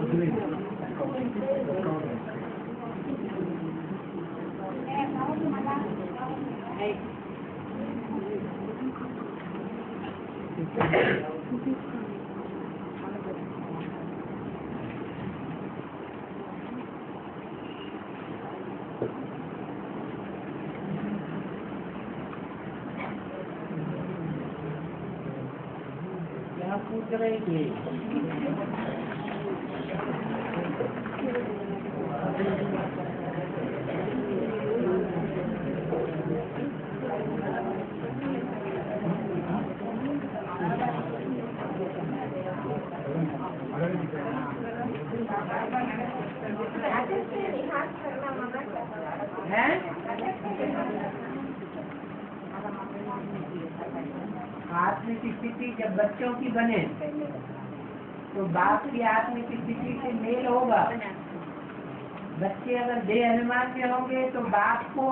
पास में पूछ रहे थे बच्चों की बने। तो बाप की आत्मिक स्थिति से मेल होगा? बच्चे अगर देह अनुमान के होंगे तो बाप को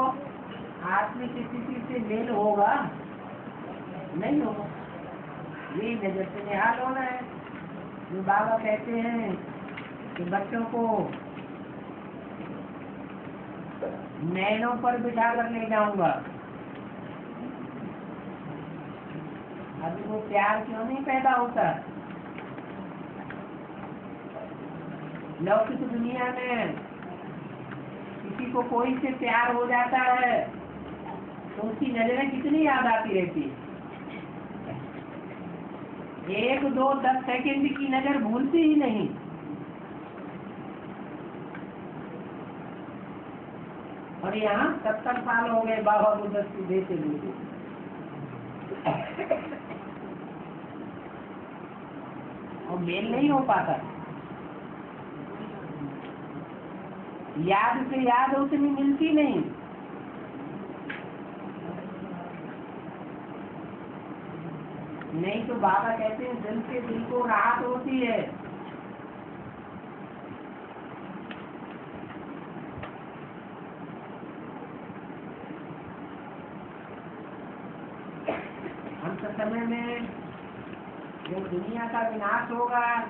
आत्मिक स्थिति से मेल होगा? नहीं होगा। ये नज़र से निहाल होना है। जो बाबा कहते हैं कि बच्चों को नैनों पर बिठा कर ले जाऊँगा। अभी वो प्यार क्यों नहीं पैदा होता? लौकिक दुनिया में किसी को कोई से प्यार हो जाता है तो उसकी नज़रें कितनी याद आती रहती एक, दो, दस सेकंड की नज़र भूलती ही नहीं। और यहाँ सत्तर साल हो गए बाबा को दस्ती देते हुए और मेल नहीं हो पाता। याद से याद उतनी मिलती नहीं। नहीं तो बाबा कहते हैं दिल से दिल को राहत होती है। अंत समय में जब दुनिया का विनाश होगा।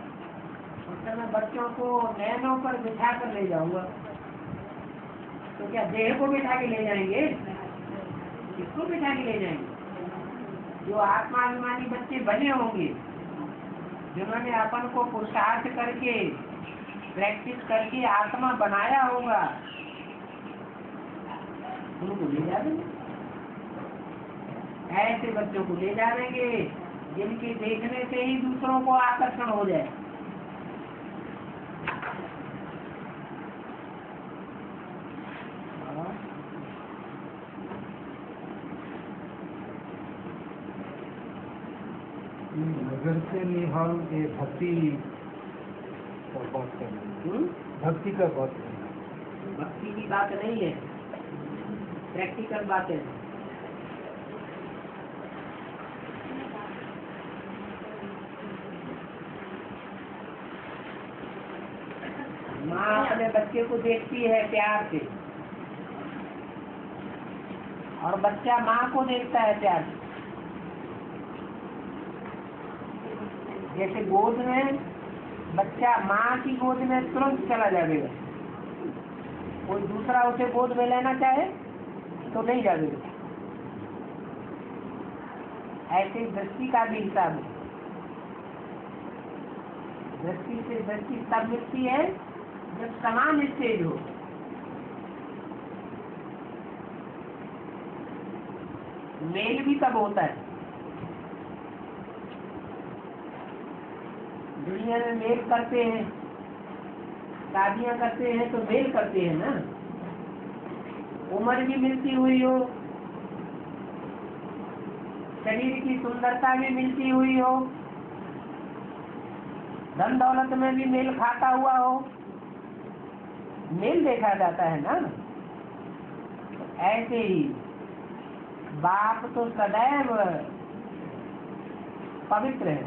उस मैं बच्चों को नैनों पर बिठा कर ले जाऊँगा। तो क्या देह को बिठा के ले जाएँगे? किसको बिठा के ले जाएँगे? जो आत्माभिमानी बच्चे बने होंगे, जिन्होंने अपन को पुरुषार्थ करके प्रैक्टिस करके आत्मा बनाया होगा, उनको ले जा देंगे ऐसे बच्चों को ले जाएँगे। जिनके देखने से ही दूसरों को आकर्षण हो जाए नज़र से निहाल ये भक्ति का बात कर रहे। हम्म? भक्ति का बात कर भक्ति की बात नहीं है प्रैक्टिकल बात है माँ अपने बच्चे को देखती है प्यार से। और बच्चा माँ को देखता है प्यार से। जैसे गोद में बच्चा माँ की गोद में तुरंत चला जाएगा। कोई दूसरा उसे गोद में लेना चाहे तो नहीं जाएगा। ऐसे दृष्टि का भी हिसाब है। दृष्टि से दृष्टि तब मिलती है जब समान स्टेज हो? मेल भी तब होता है। दुनिया में मेल करते हैं, शादियाँ करते हैं तो मेल करते हैं ना। उम्र भी मिलती हुई हो, शरीर की सुंदरता भी मिलती हुई हो धन दौलत में भी मेल खाता हुआ हो मेल देखा जाता है ना? ऐसे ही। बाप तो सदैव पवित्र है।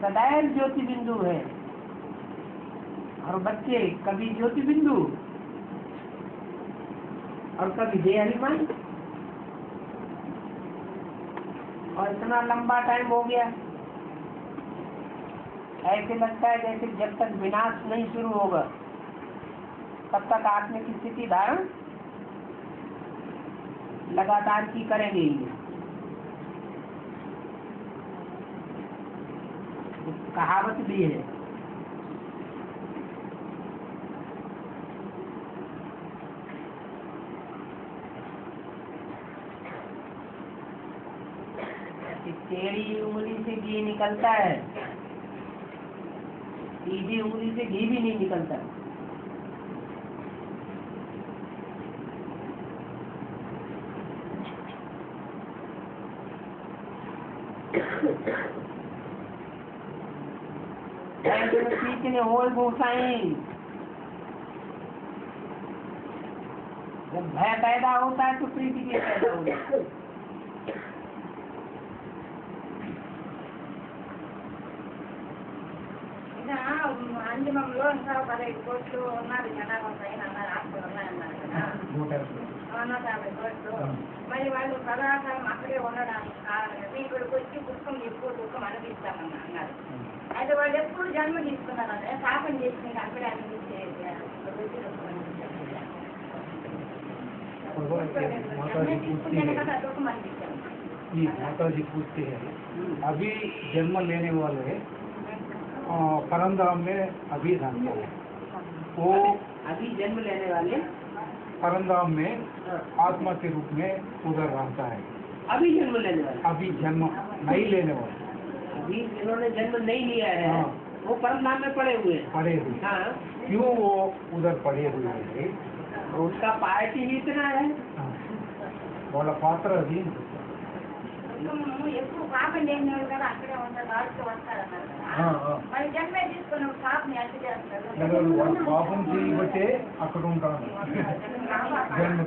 सदैव ज्योति बिंदु है। और बच्चे, कभी ज्योति बिंदु और कभी देहलीमान और इतना लंबा टाइम हो गया। ऐसे लगता है जैसे जब तक विनाश नहीं शुरू होगा। तब तक आत्मिक स्थिति धारण लगातार की करेंगे ही। कहावत भी है। टेढ़ी उंगली से घी निकलता है। सीधी उंगली से घी भी नहीं निकलता। ऐसे में सीखने होल गोसाई जब भय पैदा होता है तो प्रीति के पैदा होता है ఇదా అంజమంలో ఇంకా పదహైదు కోట్లు ఉన్నారు జనాభా పైన అన్నారు ఆస్తులు ఉన్నాయన్నారు కదా నూట నూట యాభై కోట్లు మరి వాళ్ళు సదాకాలం అక్కడే ఉండడానికి కారణం మీ ఇక్కడికి వచ్చి దుఃఖం ఎక్కువ దుఃఖం అనిపిస్తామని అన్నారు అయితే వాళ్ళు ఎప్పుడు జన్మ తీసుకున్నారంటే పాపం చేసి అక్కడే అనిపించేది జన్మ తీసుకుంటేనే కదా దుఃఖం అనిపించాను ये माता जी पूछते हैं अभी जन्म लेने वाले अ, परमधाम में अभी रहते हैं वो अभी जन्म लेने वाले परम में आत्मा के रूप में उधर रहता है। अभी जन्म लेने वाला अभी जन्म नहीं लेने वाला। अभी जिन्होंने जन्म नहीं लिया है। हाँ। वो परम में पड़े हुए हैं। पड़े हुए। हाँ। क्यों वो उधर पड़े हुए हैं? उसका पार्टी ही इतना है। हाँ। बोला पात्र अधीन అది దుఃఖము ఎప్పుడు పాపం చేసిన వాళ్ళు కదా అక్కడే ఉంటారు వాళ్ళతో వస్తారన్నారు ఆ, కదా ఆ. మరి జన్మే తీసుకున్న పాపం ఎంత చేస్తారు ఎవరు వాళ్ళు పాపం చేయబట్టే అక్కడ ఉంటాను జన్మ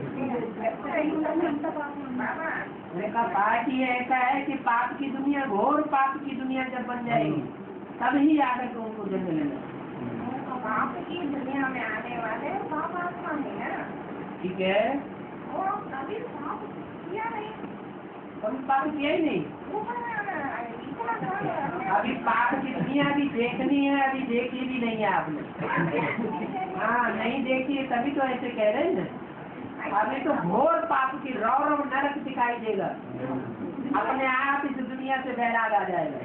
उनका पार्टी ऐसा है कि पाप की दुनिया घोर पाप की दुनिया जब बन जाएगी तब ही आकर के उनको जन्म लेना पाप की दुनिया में आने वाले पाप आत्मा है ना ठीक है वो कभी पाप किया नहीं ही नहीं? अभी पाप की दुनिया भी देखनी है, अभी देखी भी नहीं है आपने। हाँ नहीं देखी है, तभी तो ऐसे कह रहे हैं अभी तो घोर पाप की रौ रौ नरक दिखाई देगा। अपने आप इस दुनिया से बैराग आ जाएगा।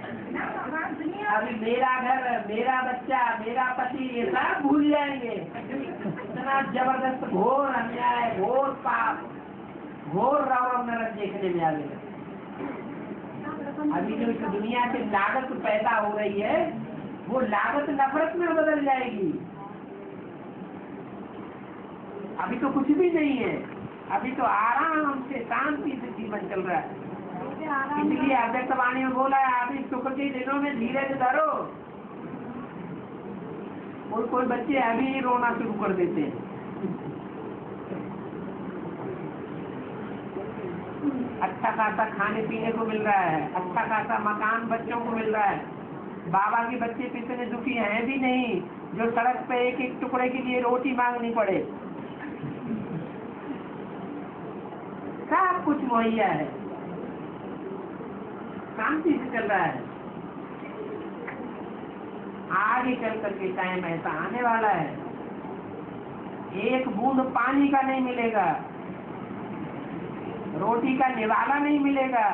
अभी मेरा घर, मेरा बच्चा, मेरा पति, ये सब भूल जाएँगे। इतना ज़बरदस्त घोर अन्याय, घोर पाप। घोर रौ रौ नरक देखने में आएगा अभी जो इस दुनिया से लागत पैदा हो रही है, वो लागत नफरत में बदल जाएगी। अभी तो कुछ भी नहीं है। अभी तो आराम से शांति से जीवन चल रहा है। इसलिए अव्यक्त वाणी में बोला है अभी सुख के दिनों में धीरज धरो। और कोई बच्चे अभी ही रोना शुरू कर देते हैं अच्छा खासा खाने पीने को मिल रहा है अच्छा खासा मकान बच्चों को मिल रहा है। बाबा के बच्चे इतने दुखी हैं भी नहीं, जो सड़क पे एक एक टुकड़े के लिए रोटी मांगनी पड़े। सब कुछ मुहैया है। शांति से चल रहा है। आगे चल करके टाइम ऐसा आने वाला है। एक बूंद पानी का नहीं मिलेगा। रोटी का निवाला नहीं मिलेगा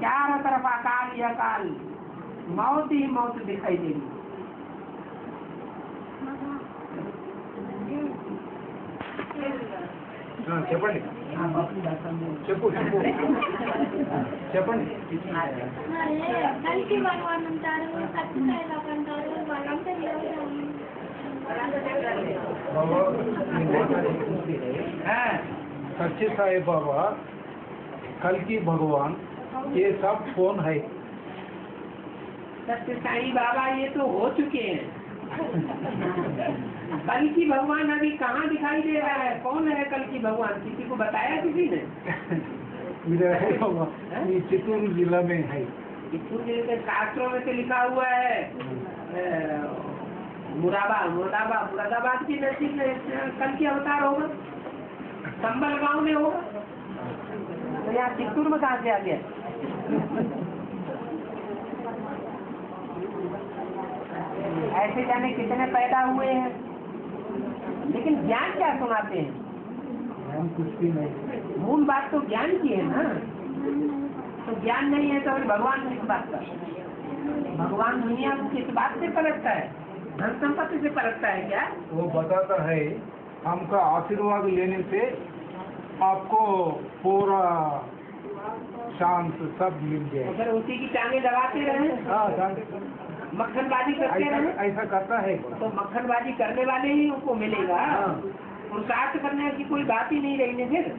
चारों तरफ अकाल ही अकाल मौत ही मौत दिखाई देगी ఆ, చెప్పండి చెప్పు చెప్పు చెప్పండి కలిసి భగవాన్ అంటారు సత్యసాయిబాబు అంటారు వాళ్ళంతా ఎవరు हाँ, सच्चे साई बाबा कल की भगवान ये सब कौन है। सत्य साई बाबा ये तो हो चुके हैं। कल की भगवान अभी कहाँ दिखाई दे रहा है? कौन है कल की भगवान? किसी को बताया किसी ने? इधर है बाबा ये जिला में है। चित्तूर ज़िले के शास्त्रों में तो लिखा हुआ है। अ, मुराबा मुराबा मुरादाबाद के नज़दीक कल की अवतार होगा। संबल गाँव में होगा। तो यहाँ चित्तूर में कहाँ से आ गया? ऐसे जाने कितने पैदा हुए हैं? लेकिन ज्ञान क्या सुनाते हैं? हम कुछ भी नहीं। मूल बात तो ज्ञान की है ना। तो ज्ञान नहीं है तो भगवान किस बात का? भगवान दुनिया को किस बात से परखता है? धन संपत्ति से परखता है क्या? वो बताता है हमका आशीर्वाद लेने से आपको पूरा शांत सब मिल जाए। फिर उसी की टांगे दबाते रहे। हाँ मक्खनबाजी करते ऐसा रहे। ऐसा करता है तो मक्खनबाजी करने वाले ही उनको मिलेगा। हाँ। पुरुषार्थ करने की कोई बात ही नहीं रही ने फिर।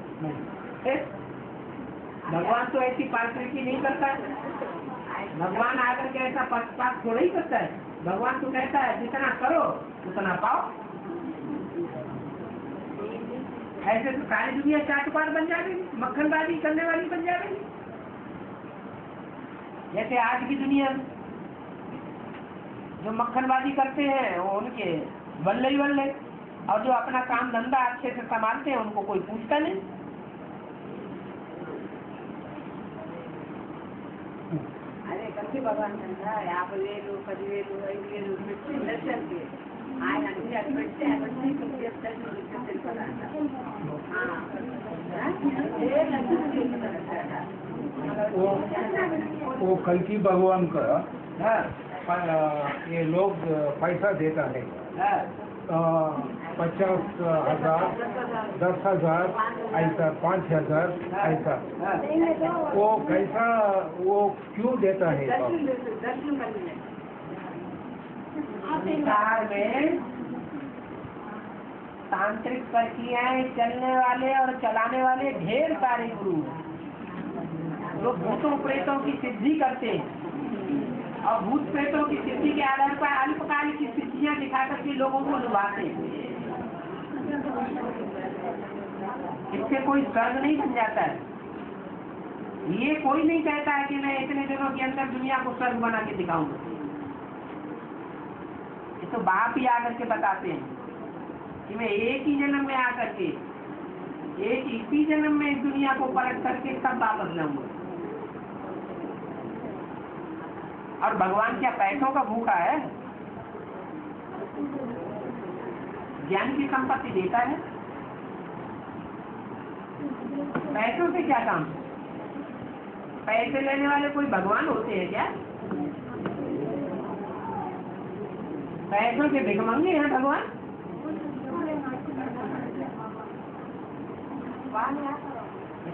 फिर? भगवान तो ऐसी पार्टी नहीं करता है। भगवान आकर के ऐसा पक्षपात थोड़ा ही करता है। भगवान तो कहता है जितना करो उतना पाओ। ऐसे तो सारी दुनिया चाटुकार बन जाएगी, मक्खनबाजी करने वाली बन जाएगी। जैसे आज की दुनिया, जो मक्खनबाजी करते हैं, वो उनके बल्ले ही बल्ले, और जो अपना काम धंधा अच्छे से संभालते हैं, उनको कोई पूछता नहीं। अरे कभी भगवान आप ले लो, कभी ले लो ले लो दर्शन वो वो कल की भगवान का हाँ, ये लोग पैसा देता है। पचास हज़ार, दस हज़ार, ऐसा, पाँच हज़ार, ऐसा। वो कैसा, वो क्यों देता है तांत्रिक प्रक्रियाएँ चलने वाले और चलाने वाले ढेर सारे गुरु जो भूतों प्रेतों की सिद्धि करते हैं। और भूत प्रेतों की सिद्धि के आधार पर अल्पकाल की सिद्धियाँ दिखा करके लोगों को लुभाते इससे कोई स्वर्ग नहीं बन जाता है। ये कोई नहीं कहता है कि मैं इतने दिनों के अंदर दुनिया को स्वर्ग बना के दिखाऊँगा। ये तो बाप ही आकर के बताते हैं कि मैं एक ही जन्म में आकर के, एक इसी जन्म में इस दुनिया को पलट करके सब वापस लाऊँगा और भगवान क्या पैसों का भूखा है? ज्ञान की संपत्ति देता है? पैसों से क्या काम? पैसे लेने वाले कोई भगवान होते हैं क्या? पैसों से भिख मांगे हैं भगवान?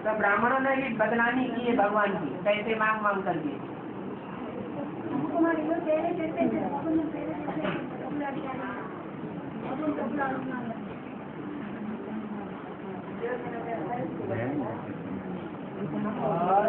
तो ब्राह्मणों ने भी बदनामी की है भगवान की। पैसे मांग मांग कर करके? और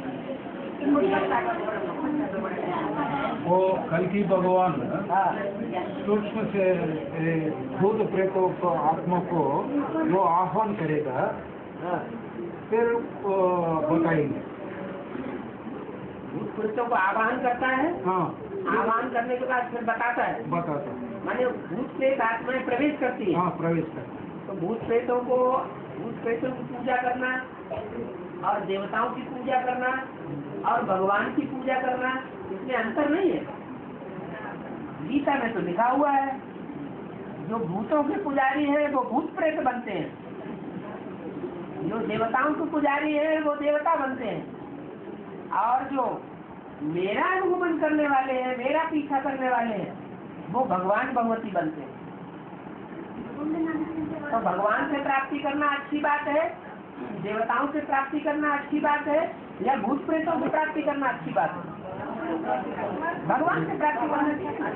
वो कल की भगवान हाँ सूक्ष्म से भूत प्रेतों को आत्मा को वो आह्वान करेगा हाँ फिर वो बताएँगे। भूत प्रेतों को आवाहन करता है? हाँ। आवाहन करने के बाद फिर बताता है? बताता माने भूत प्रेत आत्माएँ प्रवेश करती है। हाँ प्रवेश कर तो भूत प्रेतों को भूत प्रेतों की पूजा करना और देवताओं की पूजा करना और भगवान की पूजा करना इसमें अंतर नहीं है। गीता में तो लिखा हुआ है, जो भूतों के पुजारी है, वो भूत प्रेत बनते हैं। जो देवताओं के पुजारी है, वो देवता बनते हैं। और जो मेरा अनुगमन करने वाले हैं, मेरा पीछा करने वाले हैं, वो भगवान भगवती बनते हैं। तो भगवान से प्राप्ति करना अच्छी बात है, देवताओं से प्राप्ति करना अच्छी बात है या भूत प्रेतों से प्राप्ति करना अच्छी बात है। भगवान से प्राप्ति करना अच्छी बात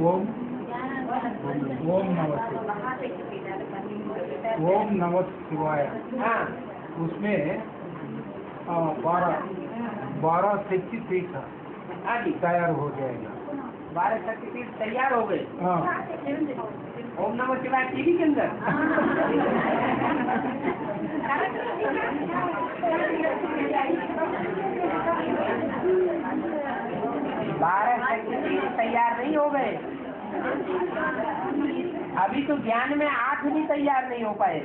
ओम। ओम नमः ओम नमः शिवाय। हाँ उसमें बारह बारह शक्ति पीठ हाँ तैयार हो जाएगा। बारह शक्तिपीठ तैयार हो गए हाँ। ओम नमः शिवाय टीवी के अंदर। बारह तैयार नहीं हो गए। अभी तो ज्ञान में आठ भी तैयार नहीं हो पाए।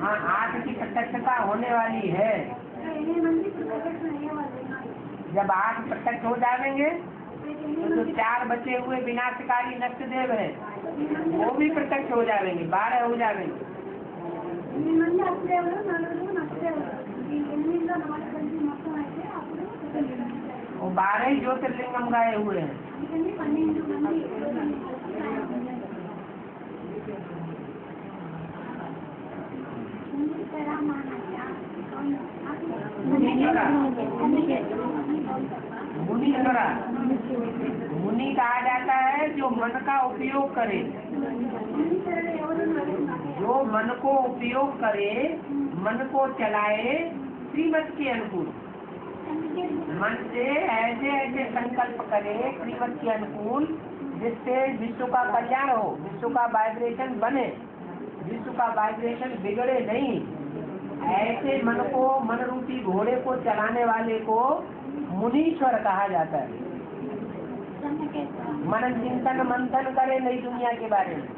हाँ आठ की प्रत्यक्षता होने वाली है। जब आठ प्रत्यक्ष हो जाएँगे तो चार बचे हुए विनाशकारी नष्ट देव है। वो भी प्रत्यक्ष हो जाएँगे, बारह हो जाएँगे। वो बारह ही ज्योतिर्लिंगम गाये हुए हैं? मुनीश्वरा। मुनि कहा जाता है जो मन का उपयोग करे। जो मन को उपयोग करे, मन को चलाए श्रीमत के अनुकूल। मन से ऐसे ऐसे संकल्प करे श्रीमत के अनुकूल, जिससे विश्व का कल्याण हो, विश्व का वाइब्रेशन बने, विश्व का वाइब्रेशन बिगड़े नहीं। ऐसे मन को, मन रूपी घोड़े को चलाने वाले को मुनीश्वर कहा जाता है। मन चिंतन मंथन करे नई दुनिया के बारे में।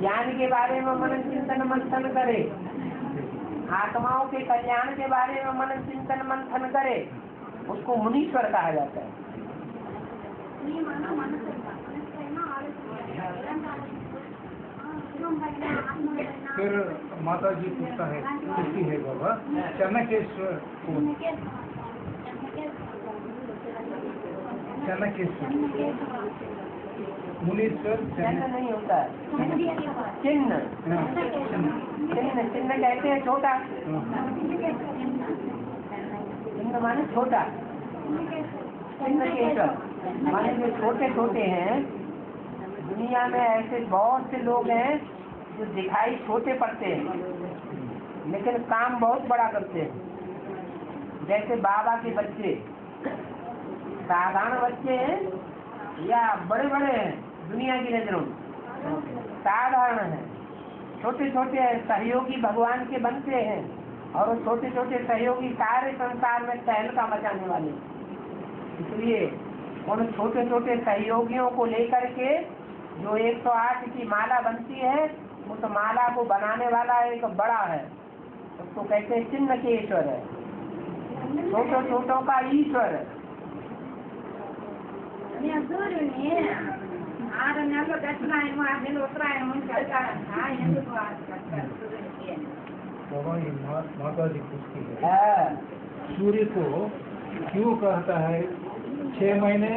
ज्ञान के बारे में मन चिंतन मंथन करे। आत्माओं के कल्याण के बारे में मन चिंतन मंथन करे। उसको मुनीश्वर कहा जाता है। फिर माता जी पूछता है पूछती है बाबा? चनकेश्वर कौन चनकेश्वर मुनीश्वर चिन्ह चन नहीं होता चिन्ह। हाँ, चिन्ह। चिन्ह कहते हैं छोटा। हाँ, चिन्ह माने छोटा। चिन्ह माने जो छोटे छोटे हैं दुनिया में ऐसे बहुत से लोग हैं जो दिखाई छोटे पड़ते हैं, लेकिन काम बहुत बड़ा करते हैं। जैसे बाबा के बच्चे, साधारण बच्चे हैं या बड़े बड़े हैं, दुनिया की नज़रों में। साधारण है। छोटे छोटे सहयोगी भगवान के बनते हैं और वो छोटे छोटे सहयोगी सारे संसार में तहलका मचाने वाले इसलिए उन छोटे छोटे सहयोगियों को लेकर के जो 108 की माला बनती है उस तो माला को बनाने वाला एक बड़ा है। उसको कहते हैं चिन्ह के ईश्वर है। छोटो छोटो का ईश्वर माता जी पूछती है। हाँ। सूर्य को क्यों कहता है छह महीने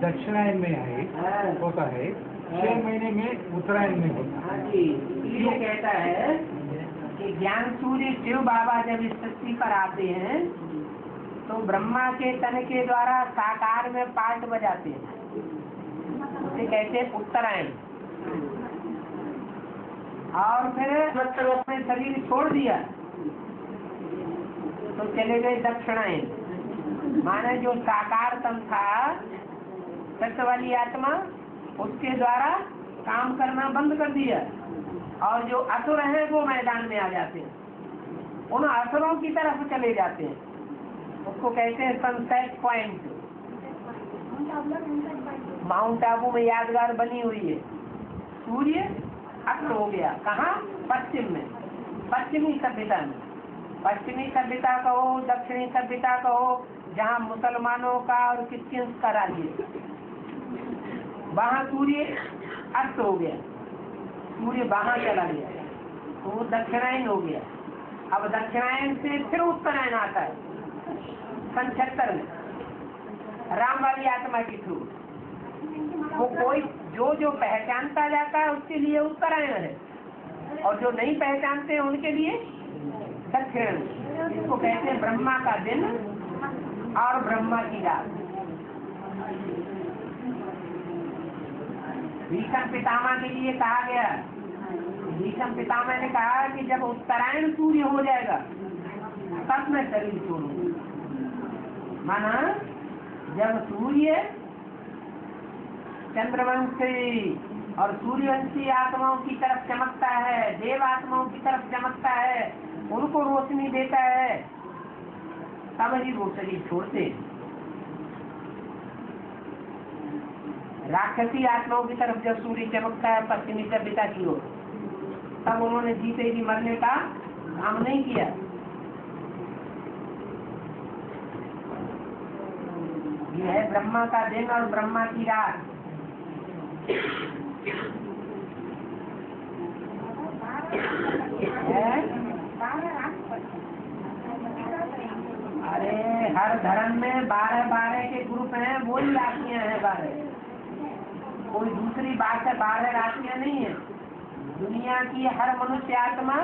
दक्षिणायन में है। हाँ, होता है। छह महीने में उत्तरायण में होता है हाँ इसलिए कहता है कि ज्ञान सूर्य शिव बाबा जब इस सृष्टि पर आते हैं तो ब्रह्मा के तन के द्वारा साकार में पाठ बजाते हैं। उसे कहते हैं उत्तरायण। और फिर अपने शरीर छोड़ दिया तो चले गए दक्षिणायन। माने जो साकार तन था सत्य वाली आत्मा, उसके द्वारा काम करना बंद कर दिया। और जो असुर हैं, वो मैदान में आ जाते हैं। उन असुरों की तरफ़ चले जाते हैं। उसको कहते हैं सनसेट पॉइंट माउंट आबू में यादगार बनी हुई है। सूर्य अस्त हो गया। कहाँ? पश्चिम में। पश्चिमी सभ्यता में। पश्चिमी सभ्यता कहो, दक्षिणी सभ्यता कहो, जहाँ मुसलमानों का और क्रिश्चियंस का राज्य। वहाँ सूर्य अस्त हो गया। सूर्य वहाँ चला गया। तो वो दक्षिणायन हो गया। अब दक्षिणायन से फिर उत्तरायण आता है। सन छहत्तर में। राम वाली आत्मा के थ्रू वो कोई जो जो पहचानता जाता है, उसके लिए उत्तरायण है। और जो नहीं पहचानते हैं, उनके लिए दक्षिण। इसको कहते हैं ब्रह्मा का दिन और ब्रह्मा की रात। भीषम पितामह के लिए कहा गया भीषण पितामह ने कहा कि जब उत्तरायण सूर्य हो जाएगा, तब मैं शरीर छोड़ूँगा माना, जब सूर्य चंद्रवंशी और सूर्यवंशी आत्माओं की तरफ़ चमकता है, देव आत्माओं की तरफ़ चमकता है, उनको रोशनी देता है, तब ही वो शरीर छोड़ते हैं। राक्षसी आत्माओं की तरफ़ जब सूर्य चमकता है पश्चिमी सभ्यता की ओर तब उन्होंने जीते जी मरने का काम नहीं किया। ये है ब्रह्मा का दिन और ब्रह्मा की रात। अरे हर धर्म में बारह बारह के ग्रुप हैं, वो ही राशियाँ हैं बारह। कोई दूसरी बात है, बारह राशियाँ नहीं है। दुनिया की हर मनुष्य आत्मा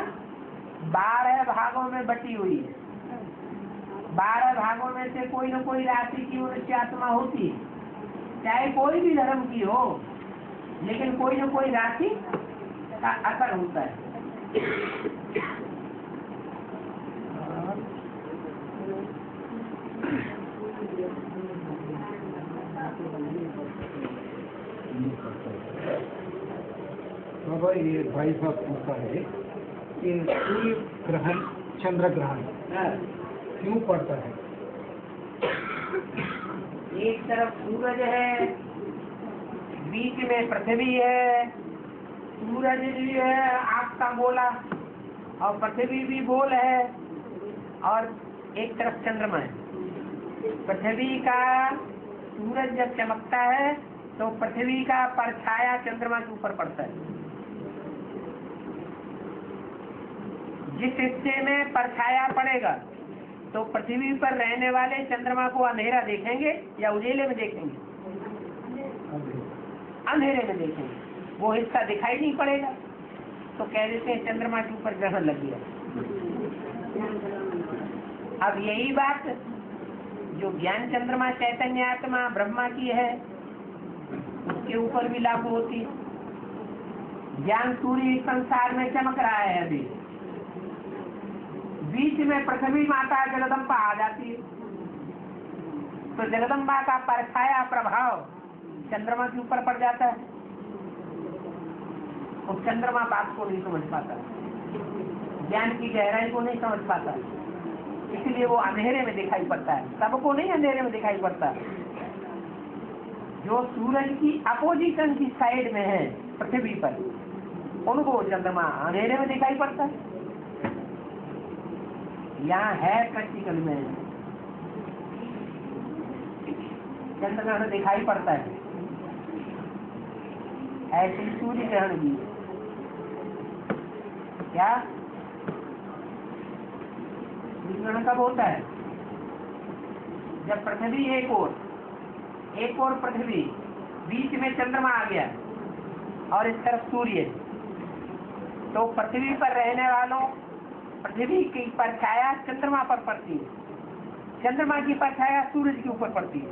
बारह भागों में बटी हुई है। बारह भागों में से कोई न कोई राशि की मनुष्य आत्मा होती है। चाहे कोई भी धर्म की हो, लेकिन कोई न कोई राशि का असर होता है बाबा ये भाई साहब पूछता है कि सूर्य ग्रहण, चंद्र ग्रहण। क्यों पड़ता है एक तरफ़ सूरज है, बीच में पृथ्वी है, सूरज भी है, आग का गोला, और पृथ्वी भी गोल है, और एक तरफ़ चंद्रमा है पृथ्वी का सूरज जब चमकता है तो पृथ्वी का परछाया चंद्रमा के ऊपर पड़ता है जिस हिस्से में परछाया पड़ेगा तो पृथ्वी पर रहने वाले चंद्रमा को अंधेरा देखेंगे या उजेले में देखेंगे? अंधेरे में देखेंगे। वो हिस्सा दिखाई नहीं पड़ेगा। तो कह देते हैं, चंद्रमा के ऊपर ग्रहण लग गया। अब यही बात, जो ज्ञान चंद्रमा, चैतन्य आत्मा, ब्रह्मा की है, उसके ऊपर भी लागू होती ज्ञान सूर्य संसार में चमक रहा है अभी। बीच में पृथ्वी माता जगदम्बा आ जाती है। तो जगदम्बा का परछाया प्रभाव चंद्रमा के ऊपर पड़ जाता है। और चंद्रमा बात को नहीं समझ पाता। ज्ञान की गहराई को नहीं समझ पाता। इसलिए वो अंधेरे में दिखाई पड़ता है। सबको नहीं अंधेरे में दिखाई पड़ता। जो सूरज की अपोजिशन की साइड में है पृथ्वी पर, उनको चंद्रमा अंधेरे में दिखाई पड़ता है। यहाँ है प्रैक्टिकल में। चंद्रमा में दिखाई पड़ता है। ऐसे सूर्य ग्रहण भी। क्या? सूर्य ग्रहण कब होता है? जब पृथ्वी एक और एक और पृथ्वी, बीच में चंद्रमा आ गया और इस तरफ़ सूर्य। तो पृथ्वी पर रहने वालों पृथ्वी की परछाया चंद्रमा पर पड़ती है। चंद्रमा की परछाया सूरज के ऊपर पड़ती है।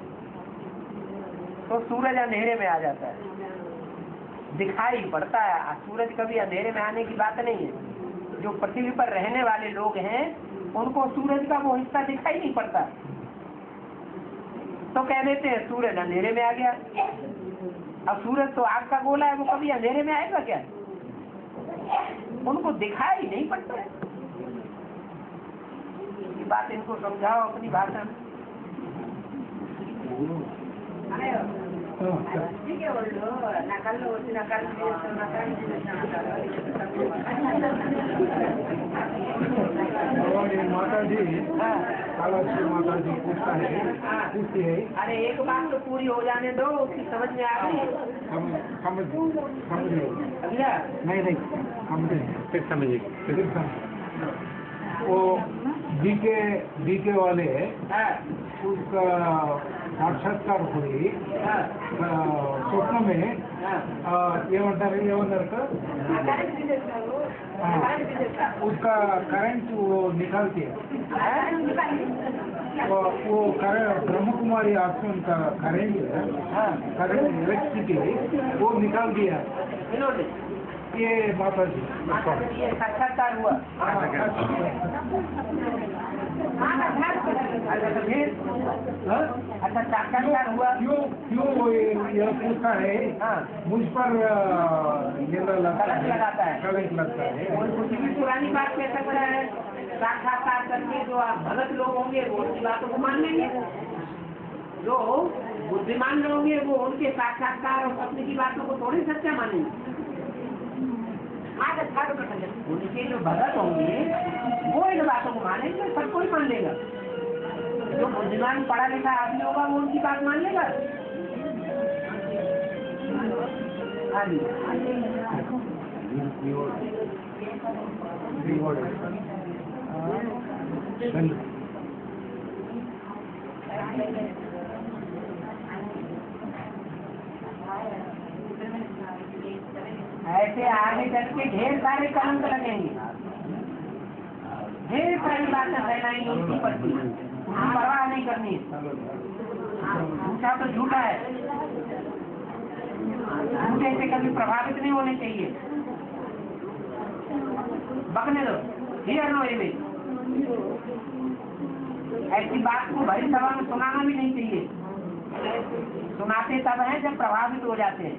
तो सूरज अंधेरे में आ जाता है। दिखाई पड़ता है। सूरज कभी अंधेरे में आने की बात नहीं है। जो पृथ्वी पर रहने वाले लोग हैं, उनको सूरज का वो हिस्सा दिखाई नहीं पड़ता। तो कह देते हैं, सूरज अंधेरे में आ गया। अब सूरज तो आग का गोला है, वो कभी अंधेरे में आएगा क्या? उनको दिखाई नहीं पड़ता। है बात इनको समझाओ अपनी भाषा माता जी माता जी पूछता है हाँ। पूछती है। अरे एक बात तो पूरी हो जाने दो उसकी समझ में आ गई। समझ समझ? नहीं नहीं समझे फिर समझिए। हाँ। वो डीके डीके वाले हाँ, उसका సాక్షాత్కార हुई हाँ, స్వప్న में हाँ। ఆ, ఏమంటారు ఏమన్నారు का? కరెంట్ తీసేస్తారు हाँ, కరెంట్ తీసేస్తారు उसका करंट वो निकालती है वो, वो कर- ब्रह्म कुमारी आश्रम का करंट हाँ, करंट इलेक्ट्रिसिटी वो निकाल दिया इन्होंने ये माता जी। ये साक्षात्कार हुआ। अच्छा तो हाँ? अच्छा साक्षात्कार हुआ। क्यों क्यों वो ये ये पूछता है? हाँ। मुझ पर अ, लगता है। लगाता है। कलंक लगता है। भी पुरानी बात कह सकता है? साक्षात्कार करके जो आप भगत लोग होंगे वो उनकी बातों को मान लेंगे जो बुद्धिमान लोग होंगे वो उनके साक्षात्कार और सपने की बातों को थोड़ी सच्चा मानेंगे। उनके जो भगत होंगे वो इन बातों को मानेंगे सब कोई मान लेगा जो बुद्धिमान पढ़ा लिखा आदमी होगा वो उनकी बात मान लेगा जी धन्यवाद ऐसे आगे चल के ढेर सारे कलंक लगेंगे ढेर सारी बातें फैलाएँगे उनकी पड़ती उनकी परवाह नहीं करनी। झूठा तो झूठा है। झूठे से कभी प्रभावित नहीं होने चाहिए। बकने दो। हियर नो इमेज ऐसी बात को भरी सभा में सुनाना भी नहीं चाहिए। सुनाते तब है जब प्रभावित हो जाते हैं।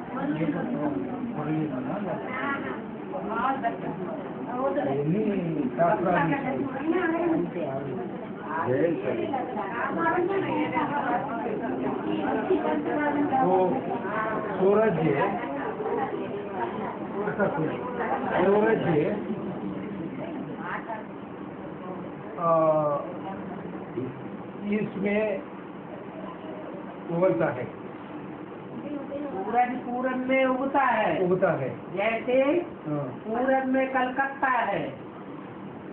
तो सूरज जी सूरज जी इसमें उबलता है। सूरज पूरब में उगता है। उगता है। जैसे हाँ, पूरब में कलकत्ता है।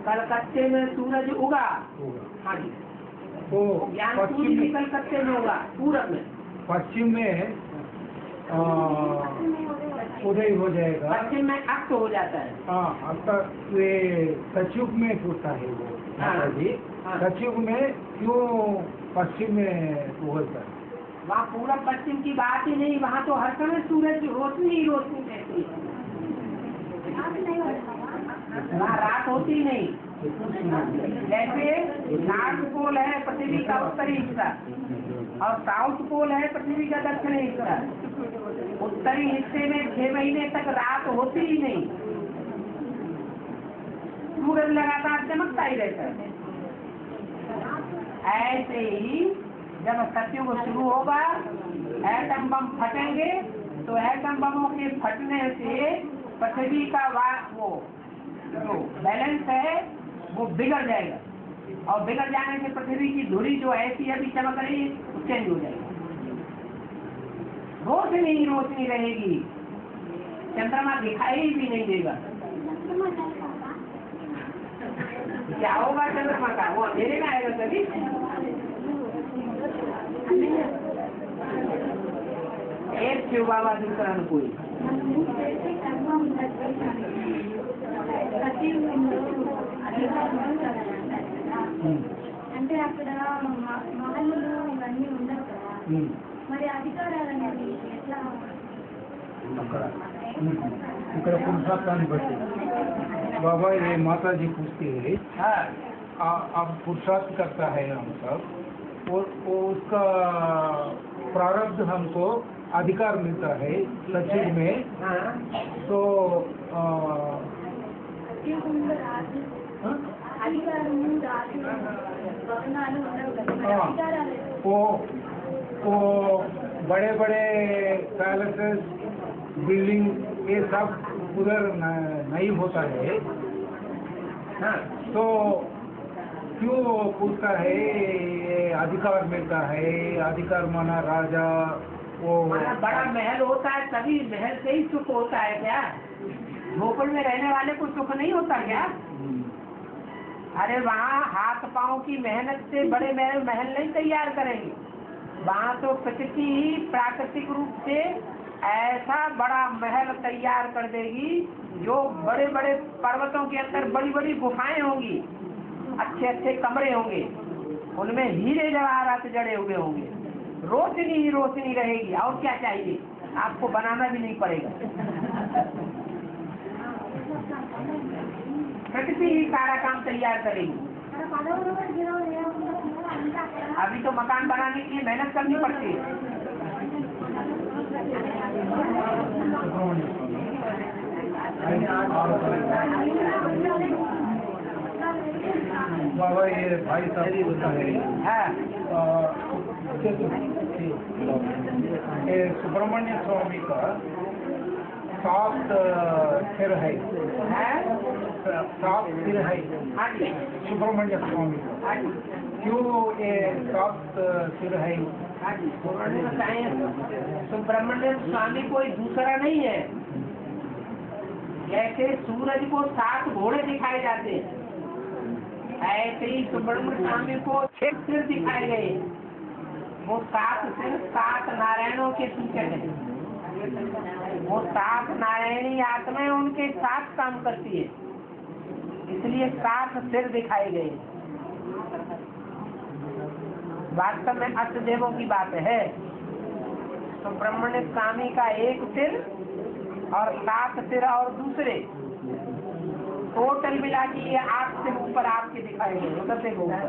कलकत्ते में सूरज उगा। हाँ जी। तो सूर्य पश्चिम में। कलकत्ते में उगा पूरब में। पश्चिम में उदय हो जाएगा। पश्चिम में अक्त हो जाता है। हाँ अब तक वे सचयुग में पूछता है वो माता जी। हाँ। सचयुग में क्यों पश्चिम में उगलता है? वहाँ पूरब पश्चिम की बात ही नहीं, वहाँ तो हर समय सूरज की रोशनी ही रोशनी रहती है। वहाँ रात होती नहीं। जैसे नॉर्थ पोल है, पृथ्वी का उत्तरी हिस्सा, और साउथ पोल है, पृथ्वी का दक्षिणी हिस्सा। उत्तरी हिस्से में छह महीने तक रात होती ही नहीं। सूरज लगातार चमकता ही रहता है। ऐसे ही जब सत्युग शुरू होगा एटम बम फटेंगे तो एटम बमों के फटने से पृथ्वी का वा जो बैलेंस है, वो बिगड़ जाएगा। और बिगड़ जाने से पृथ्वी की धुरी जो ऐसी अभी चमक रही है चेंज हो जाएगी। रोशनी ही रोशनी रहेगी। चंद्रमा दिखाई भी नहीं देगा। क्या होगा चंद्रमा का? वो अंधेरे में आएगा कभी? बाबा दूसरा ये माता जी पूछती है हाँ। पुरुषार्थ करता है हम सब। वो, उसका प्रारब्ध हमको अधिकार मिलता है सचिव में। तो हाँ? हाँ। वो वो बड़े बड़े पैलेसेस बिल्डिंग ये सब उधर नहीं होता है। हाँ। तो क्यों पूछता है? अधिकार मिलता है, अधिकार माना राजा, वो बड़ा महल होता है, तभी महल से ही सुख होता है क्या? गोकुल में रहने वाले को सुख नहीं होता क्या? अरे वहाँ हाथ पाँव की मेहनत से बड़े महल महल नहीं तैयार करेंगे। वहाँ तो प्रकृति ही प्राकृतिक रूप से ऐसा बड़ा महल तैयार कर देगी, जो बड़े बड़े पर्वतों के अंदर बड़ी बड़ी गुफाएँ होंगी। अच्छे अच्छे कमरे होंगे। उनमें हीरे जवाहरात जड़े हुए होंगे। रोशनी ही रोशनी रहेगी। और क्या चाहिए? आपको बनाना भी नहीं पड़ेगा। प्रकृति ही सारा काम तैयार करेगी। अभी तो मकान बनाने के लिए मेहनत करनी पड़ती है। हाँ। बाबा ये भाई साहब है। ये सुब्रमण्य स्वामी का सात सिर है। है। सात सिर है। हाँ सुब्रमण्य स्वामी का। क्यों ये सात सिर है? सुब्रमण्य स्वामी कोई दूसरा नहीं है। जैसे सूरज को सात घोड़े दिखाए जाते हैं। ऐसे ही स्वामी को छह सिर दिखाए गए वो सात सिर सात नारायणों के सूचक है। वो सात नारायणी आत्माएँ उनके साथ काम करती है। इसलिए सात सिर दिखाए गए। वास्तव में अष्टदेवों की बात है। तो ब्रह्मण्य स्वामी का एक सिर और सात सिर और दूसरे। टोटल मिला के ये आठ से ऊपर आपके दिखाई दे उधर देखो लोग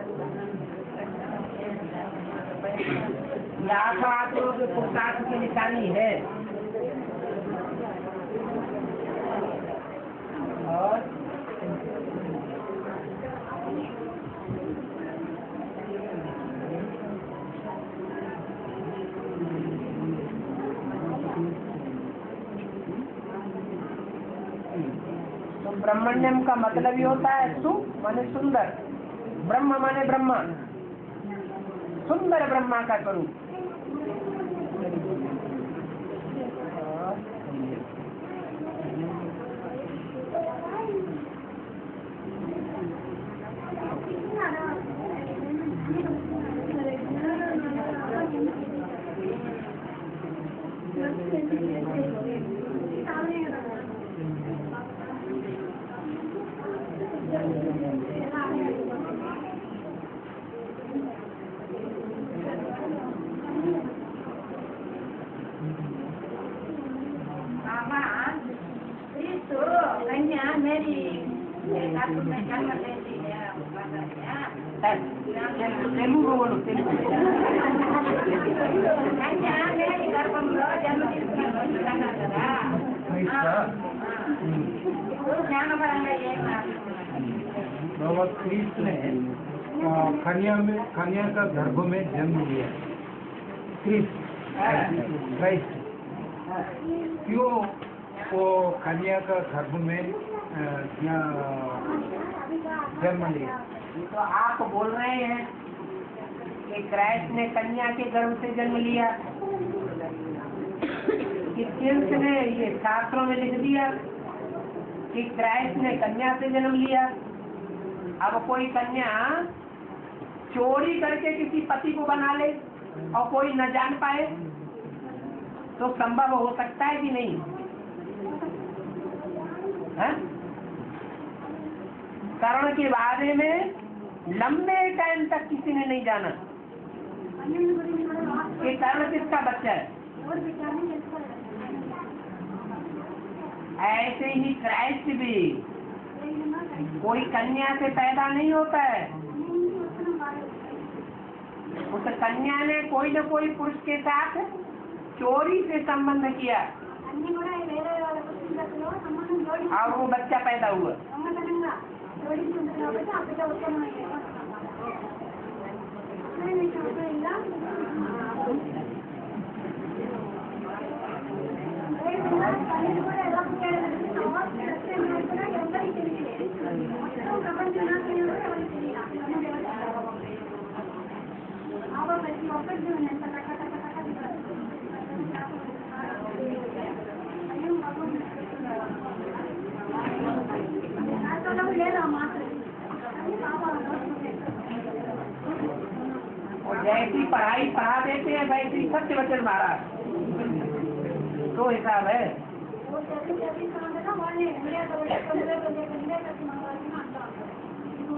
ये आठों आठों के की निशानी है। और तो ब्रह्मण्यम का मतलब ही होता है सु माने सुंदर। ब्रह्म माने ब्रह्मा। सुंदर ब्रह्मा का स्वरूप। भगवान कृष्ण ने खनिया में खनिया का गर्भ में जन्म लिया। कृष्ण क्यों वो खनिया का गर्भ में जन्म लिया? तो आप बोल रहे हैं कि क्राइस्ट ने कन्या के गर्भ से जन्म लिया। कि ने ये शास्त्रों में लिख दिया। कि क्राइस्ट ने कन्या से जन्म लिया। अब कोई कन्या चोरी करके किसी पति को बना ले और कोई न जान पाए तो संभव हो सकता है कि नहीं? कर्ण के बारे में लंबे टाइम तक किसी ने नहीं जाना। कि कर्ण किसका बच्चा है? ऐसे ही क्राइस्ट भी। कोई कन्या से पैदा नहीं होता है। उस कन्या ने कोई न कोई पुरुष के साथ चोरी से संबंध किया। और वो बच्चा पैदा हुआ। नहीं जैसी पढ़ाई पढ़ा देते हैं वैसी सत्य वचन महाराज। तो हिसाब है।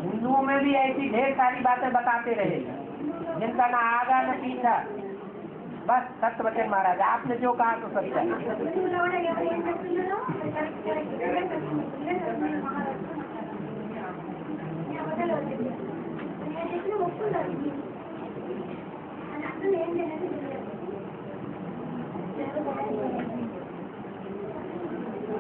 हिंदुओं में भी ऐसी ढेर सारी बातें बताते रहे जिनका ना आगा, न पीछा बस सत्य वचन महाराज, आपने जो कहा तो सत्य Thank you.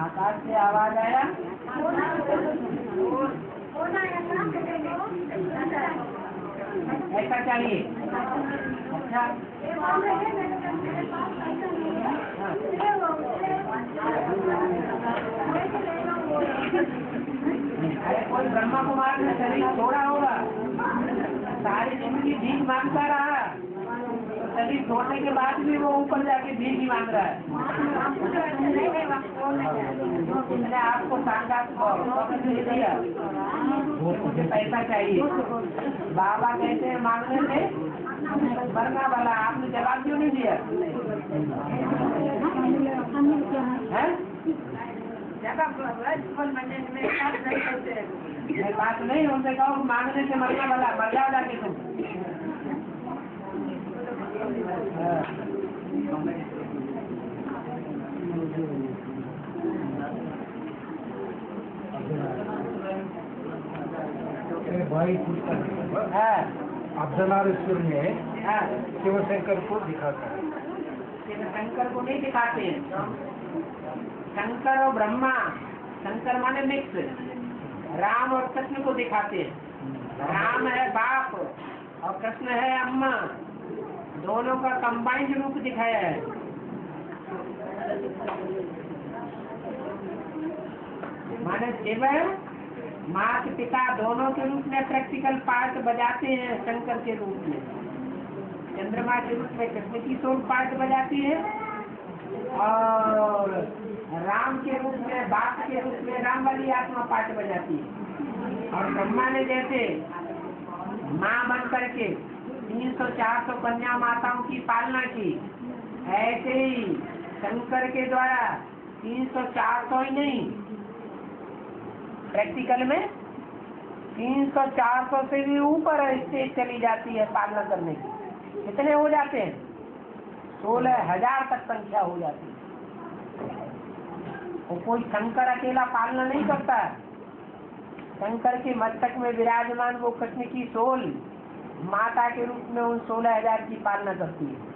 आकाश से आवाज़ आया। ऐसा चाहिए। अच्छा। अरे कोई ब्रह्मा कुमार ने शरीर छोड़ा होगा। सारी ज़िंदगी भीख माँगता रहा। शरीर छोड़ने के बाद भी वो ऊपर जाके भीख ही मांग रहा है। इसने आपको मुझे पैसा चाहिए। बाबा कहते हैं, मांगने से मरना वाला, आपने जवाब क्यों नहीं दिया? है? मैं बात नहीं, उनसे कहो, मांगने से मरने वाला, मर जाओ जाके तुम। भाई पूछता है? में हाँ। शिवशंकर को दिखाता है। फिर शंकर को नहीं दिखाते। शंकर और ब्रह्मा। शंकर माने मिक्स राम और कृष्ण को दिखाते हैं। राम है बाप और कृष्ण है अम्मा। दोनों का कंबाइंड रूप दिखाया है। माने शिव मात पिता दोनों के रूप में प्रैक्टिकल पार्ट बजाते हैं शंकर के रूप में। चंद्रमा के रूप में कृष्ण की सोल पार्ट बजाती है और राम के रूप में, बाप के रूप में राम वाली आत्मा पार्ट बजाती है। और ब्रह्मा ने जैसे माँ बन करके तीन सौ चार सौ कन्या माताओं की पालना की। ऐसे ही शंकर के द्वारा तीन सौ चार सौ ही नहीं प्रैक्टिकल में तीन सौ चार सौ से भी ऊपर स्टेज चली जाती है पालना करने की। कितने हो जाते हैं? सोलह हज़ार तक संख्या हो जाती है। और कोई शंकर अकेला पालना नहीं करता। शंकर के मस्तक में विराजमान वो कृष्ण की सोल माता के रूप में उन सोलह हज़ार की पालना करती है।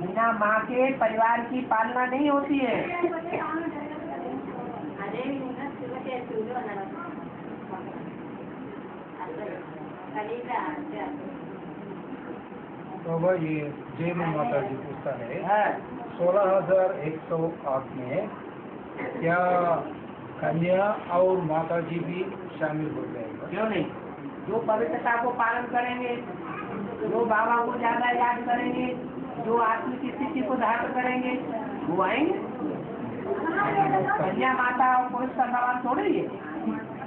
बिना माँ के परिवार की पालना नहीं होती है? तो भाई ये जैन माता जी पूछता है हाँ, सोलह हज़ार एक सौ आठ में क्या कन्या और माता जी भी शामिल हो जाएगा? क्यों नहीं? जो पवित्रता को पालन करेंगे जो बाबा को ज़्यादा याद करेंगे जो आत्मिक स्थिति को धारण करेंगे वो आएँगे? कन्या माता और पुरुष का सवाल थोड़ी है।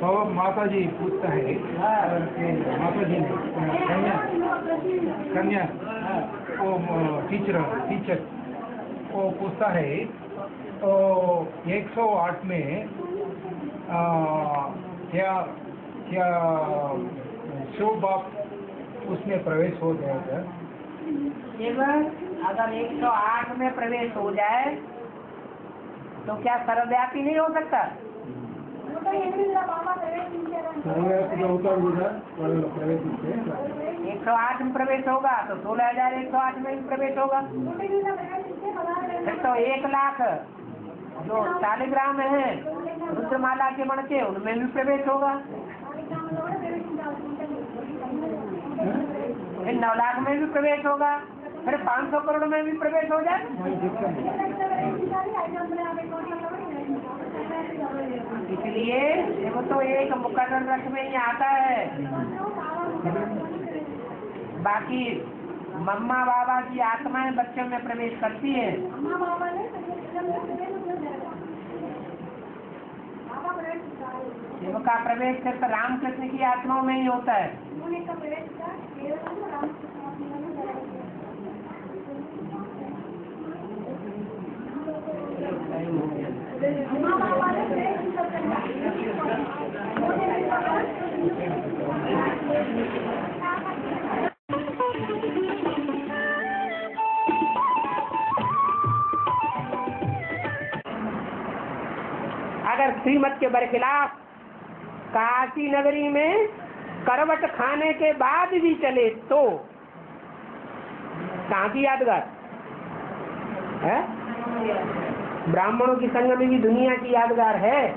बाबा माता जी पूछता है माता जी कन्या कन्या वो टीचर टीचर वो पूछता है तो 108 में आ, क्या क्या शिव बाप उसमें प्रवेश हो जाएगा केवल अगर 108 में प्रवेश हो जाए तो क्या सर्वव्यापी नहीं हो सकता? एक सौ आठ में प्रवेश होगा तो सोलह हज़ार एक सौ आठ में भी प्रवेश होगा। फिर तो एक लाख जो शालिग्राम है रुद्रमाला के मण के उनमें भी प्रवेश होगा। फिर नौ लाख में भी प्रवेश होगा, फिर पाँच सौ करोड़ में भी प्रवेश हो जाए। इसलिए वो तो एक मुकदम रख में ही आता है। बाकी मम्मा बाबा की आत्माएँ बच्चों में प्रवेश करती है। शिव का प्रवेश सिर्फ़ रामकृष्ण की आत्माओं में ही होता है। अगर श्रीमत के बरखिलाफ काशी नगरी में करवट खाने के बाद भी चले तो कहाँ की यादगार? है? ब्राह्मणों की संग में भी दुनिया की यादगार है।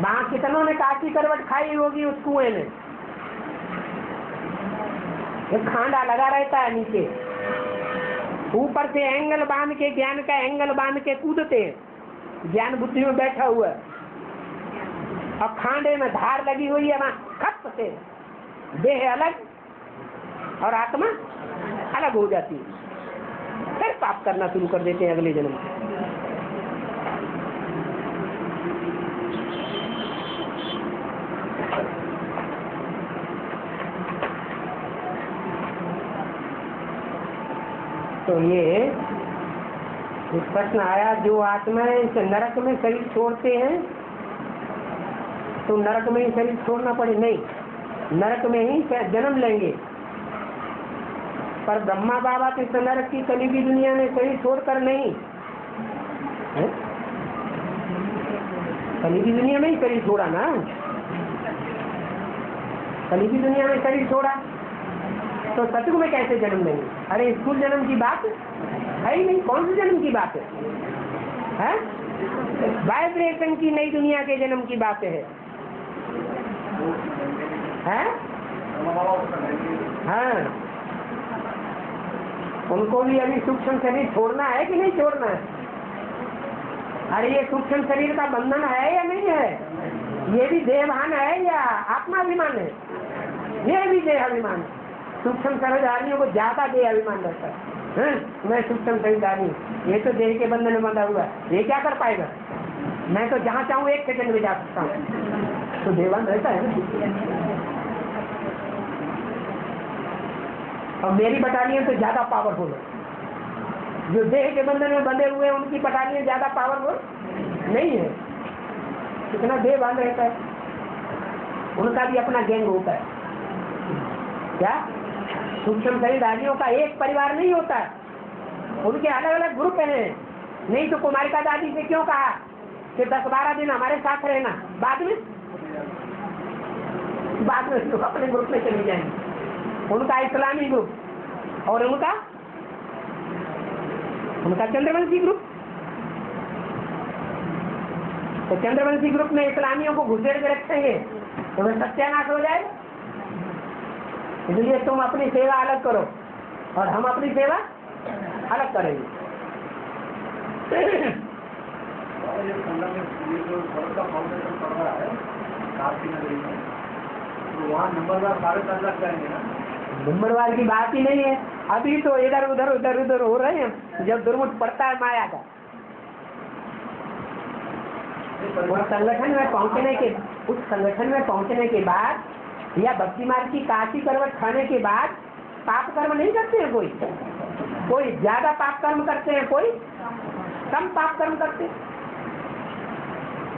वहाँ कितनों ने काशी करवट खाई होगी उस कुएँ में? एक खांडा लगा रहता है नीचे। ऊपर से एंगल बाँध के, ज्ञान का एंगल बाँध के कूदते। ज्ञान बुद्धि में बैठा हुआ है। और खांडे में धार लगी हुई है, वहाँ खप से देह अलग और आत्मा अलग हो जाती है। फिर पाप करना शुरू कर देते हैं अगले जन्म तो ये प्रश्न आया, जो आत्माएँ इस नरक में शरीर छोड़ते हैं तो नरक में ही शरीर छोड़ना पड़े, नहीं। नरक में ही जन्म लेंगे। पर ब्रह्मा बाबा के नरक की कली की दुनिया में शरीर छोड़कर नहीं? कली की दुनिया में ही शरीर छोड़ा ना? कली की दुनिया में शरीर छोड़ा। तो सतयुग में कैसे जन्म लेंगे? अरे, स्कूल जन्म की बात है ही नहीं, कौन सी जन्म की बात है? हैं? वाइब्रेशन की नई दुनिया के जन्म की बात है। हैं? हाँ। उनको भी अभी सूक्ष्म शरीर छोड़ना है कि नहीं छोड़ना है? अरे, ये सूक्ष्म शरीर का बंधन है या नहीं है? ये भी देहभान है या आत्माभिमान है? ये भी देहाभिमान है। सूक्ष्म शरीरधारियों को ज़्यादा देह अभिमान रहता है। हैं? मैं सूक्ष्म शरीरधारी ये तो देह के बंधन में बंधा हुआ है। ये क्या कर पाएगा? मैं तो जहाँ चाहूँ एक सेकंड में जा सकता हूँ। तो देवान रहता है ना? और मेरी बटालियन तो ज़्यादा पावरफुल है। जो देह के बंधन में बंधे हुए हैं, उनकी बटालियन ज़्यादा पावरफुल नहीं है। कितना बाँध रहता है। उनका भी अपना गैंग होता है। क्या? सूक्ष्म शरीरधारियों का एक परिवार नहीं होता उनके अलग अलग ग्रुप हैं। नहीं तो कुमारिका दादी से क्यों कहा कि दस बारह दिन हमारे साथ रहना? बाद में? बाद में लोग अपने ग्रुप में चले जाएँगे। उनका इस्लामी ग्रुप और उनका उनका चंद्रवंशी ग्रुप तो चंद्रवंशी ग्रुप में इस्लामियों को घुसेड़ के रखेंगे तो वह सत्यानाश हो जाएगा। इसलिए तुम अपनी सेवा अलग करो और हम अपनी सेवा अलग करेंगे। तो नंबरवार की बात ही नहीं है। अभी तो इधर, उधर उधर उधर हो रहे हैं। जब दुर्मुट पड़ता है माया का। संगठन में पहुँचने के, उस संगठन में पहुँचने के बाद या भक्ति मार्ग की काशी करवट खाने के बाद पाप कर्म नहीं करते हैं कोई? कोई ज़्यादा पाप कर्म करते हैं कोई? कम पाप कर्म करते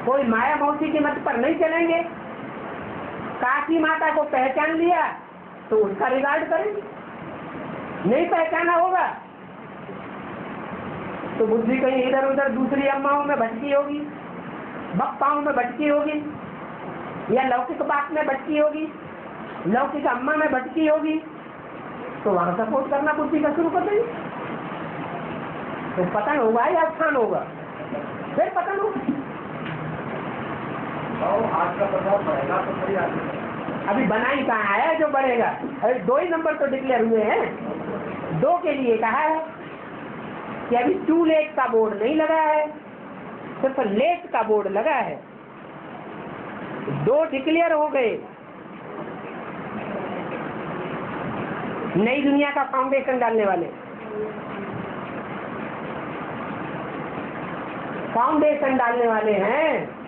कोई माया मौसी के मत पर नहीं चलेंगे। काशी माता को पहचान लिया तो उसका रिगार्ड करेंगे नहीं पहचाना होगा तो बुद्धि कहीं इधर उधर दूसरी अम्माओं में भटकी होगी, बप्पाओं में भटकी होगी, या लौकिक बात में भटकी होगी, लौकिक अम्मा में भटकी होगी तो वहाँ सपोर्ट करना बुद्धि का शुरू कर देंगे। तो पतन होगा या स्थान होगा? फिर पतन होगा। तो अभी बनाई कहाँ है जो बढ़ेगा? अरे दो ही नंबर तो डिक्लेयर हुए हैं। दो के लिए कहा है कि अभी टू लेट का बोर्ड नहीं लगा है, सिर्फ़ लेट का बोर्ड लगा है। दो डिक्लेयर हो गए। नई दुनिया का फाउंडेशन डालने वाले। फाउंडेशन डालने वाले हैं।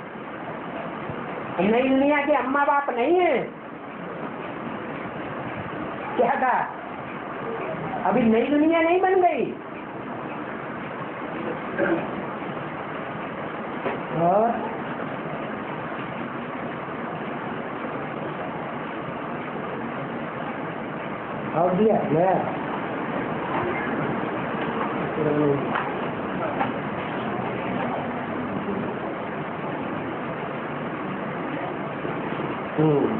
नई दुनिया के अम्मा बाप नहीं है। क्या था? अभी नई दुनिया नहीं बन गई। और? और दिया गया Mm.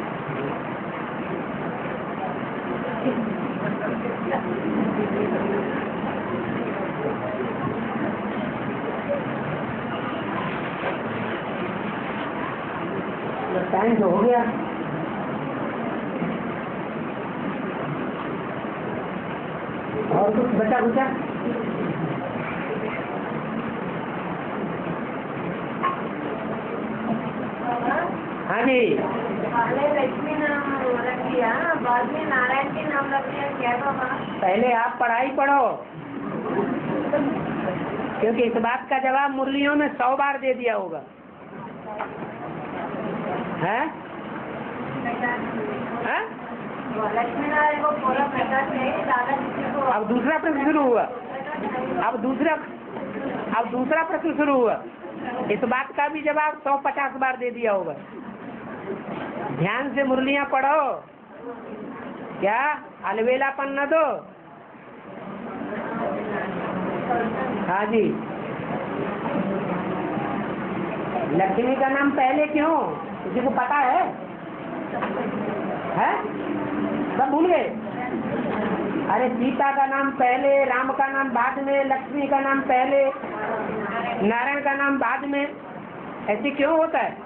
हाँ जी पहले लक्ष्मी नाम रख दिया बाद में नारायण के नाम रख दिया क्या बाबा? पहले आप पढ़ाई पढ़ो। क्योंकि इस बात का जवाब मुरलियों ने सौ बार दे दिया होगा। है? लक्ष्मी नारायण को पूरा प्रकाश दादाजी को अब दूसरा प्रश्न शुरू हुआ। अब दूसरा अब दूसरा प्रश्न शुरू हुआ। इस बात का भी जवाब सौ पचास बार दे दिया होगा। ध्यान से मुरलियाँ पढ़ो। क्या? अलवेलापन न दो। हाँ जी। लक्ष्मी का नाम पहले क्यों? किसी को पता है? है? सब भूल गए? अरे सीता का नाम पहले राम का नाम बाद में लक्ष्मी का नाम पहले नारायण का नाम बाद में। ऐसे क्यों होता है,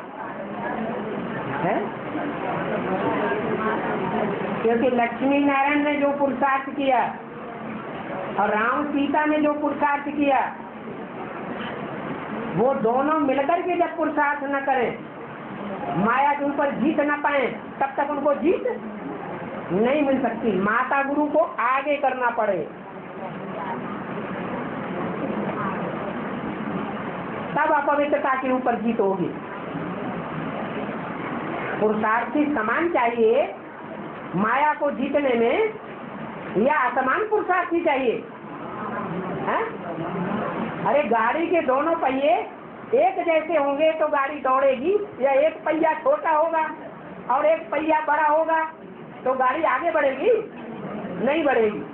है? क्योंकि लक्ष्मी नारायण ने जो पुरुषार्थ किया और राम सीता ने जो पुरुषार्थ किया, वो दोनों मिलकर के जब पुरुषार्थ न करें, माया के ऊपर जीत न पाए, तब तक उनको जीत नहीं मिल सकती। माता गुरु को आगे करना पड़े। तब अपवित्रता के ऊपर जीत होगी। पुरुषार्थी समान चाहिए, माया को जीतने में, या असमान पुरुषार्थी चाहिए? है? अरे गाड़ी के दोनों पहिए एक जैसे होंगे तो गाड़ी दौड़ेगी, या एक पहिया छोटा होगा और एक पहिया बड़ा होगा तो गाड़ी आगे बढ़ेगी? नहीं बढ़ेगी।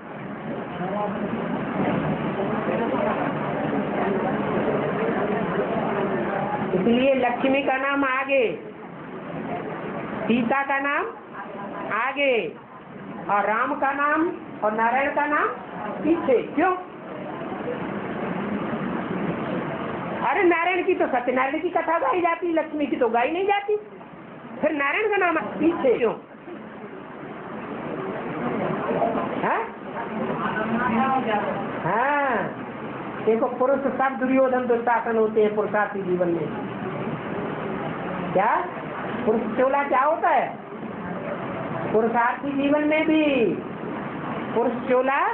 इसलिए लक्ष्मी का नाम आगे। सीता का नाम, आगे, और राम का नाम, और नारायण का नाम, पीछे, क्यों? अरे नारायण की तो सत्यनारायण की कथा गाई जाती, लक्ष्मी की तो गाई नहीं जाती। फिर नारायण का नाम, पीछे, क्यों? हाँ? हाँ। देखो, पुरुष सब दुर्योधन दुशासन होते हैं पुरुषार्थी जीवन में। क्या? पुरुष चोला क्या होता है? पुरुषार्थी जीवन में भी पुरुष चोला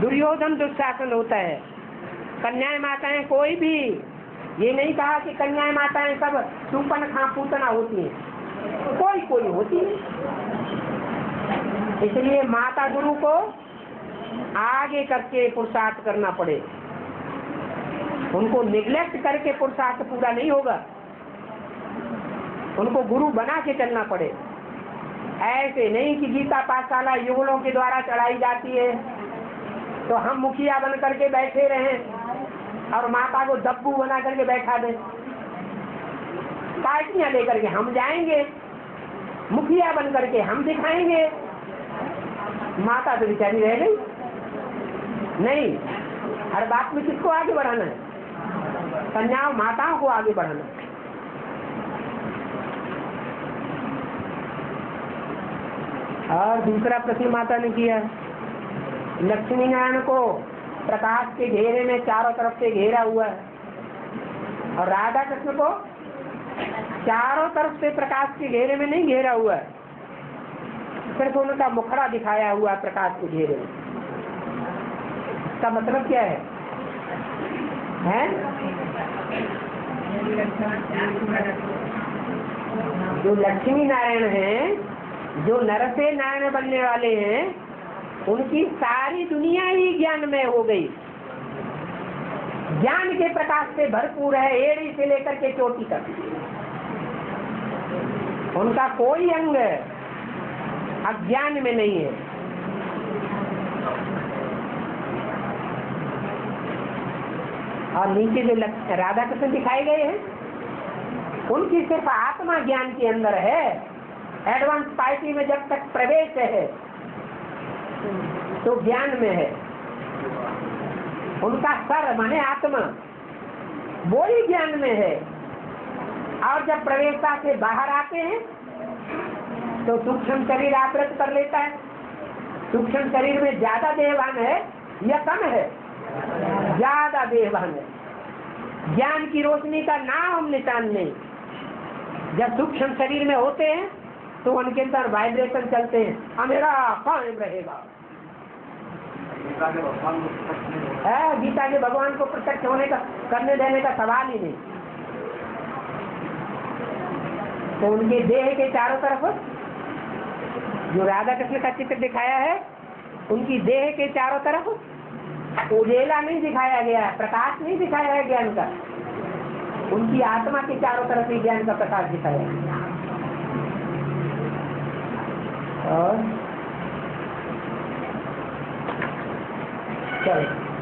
दुर्योधन दुशासन होता है। कन्याएँ माताएँ कोई भी, ये नहीं कहा कि कन्याएँ माताएँ सब सुपन खा पूतना होती हैं। कोई कोई होती है। इसलिए माता गुरु को आगे करके पुरुषार्थ करना पड़े। उनको निग्लेक्ट करके पुरुषार्थ पूरा नहीं होगा। उनको गुरु बना के चलना पड़े। ऐसे नहीं कि गीता पाठशाला युगलों के द्वारा चढ़ाई जाती है। तो हम मुखिया बन करके बैठे रहें और माता को दब्बू बना करके बैठा दे। पार्टियाँ लेकर के हम जाएँगे, मुखिया बन करके हम दिखाएँगे। माता तो बेचारी रह गई। नहीं, हर बात में किसको आगे बढ़ाना है? कन्याओं, माताओं को आगे बढ़ाना है। और दूसरा प्रश्न माता ने किया। लक्ष्मी नारायण को प्रकाश के घेरे में चारों तरफ़ से घेरा हुआ। है और राधा कृष्ण को चारों तरफ़ से प्रकाश के घेरे में नहीं घेरा हुआ। है सिर्फ़ उनका मुखड़ा दिखाया हुआ है प्रकाश के घेरे में। इसका मतलब क्या है? हैं? जो लक्ष्मी नारायण हैं जो नर से नारायण बनने वाले हैं, उनकी सारी दुनिया ही ज्ञान में हो गई। ज्ञान के प्रकाश से भरपूर है, एड़ी से लेकर के चोटी तक। उनका कोई अंग अज्ञान में नहीं है। और नीचे जो राधा कृष्ण दिखाए गए हैं, उनकी सिर्फ़ आत्मा ज्ञान के अंदर है। एडवांस पार्टी में जब तक प्रवेश है तो ज्ञान में है। उनका सर माने आत्मा, वो ही ज्ञान में है। और जब प्रवेशता से बाहर आते हैं तो सूक्ष्म शरीर आवृत कर लेता है। सूक्ष्म शरीर में ज़्यादा देहवान है या कम है? ज़्यादा देहवान है। ज्ञान की रोशनी का नाम निशान नहीं। जब सूक्ष्म शरीर में होते हैं तो उनके अंदर वाइब्रेशन चलते हैं। हमेरा कायम रहेगा। हो? गीता के भगवान को प्रत्यक्ष होने का, करने देने का सवाल ही नहीं। तो उनके देह के चारों तरफ़ जो राधा कृष्ण का चित्र दिखाया है, उनकी देह के चारों तरफ़ उजेला नहीं दिखाया गया है, प्रकाश नहीं दिखाया है ज्ञान का। उनकी आत्मा के चारों तरफ़ ही ज्ञान का प्रकाश दिखाया है। और चलो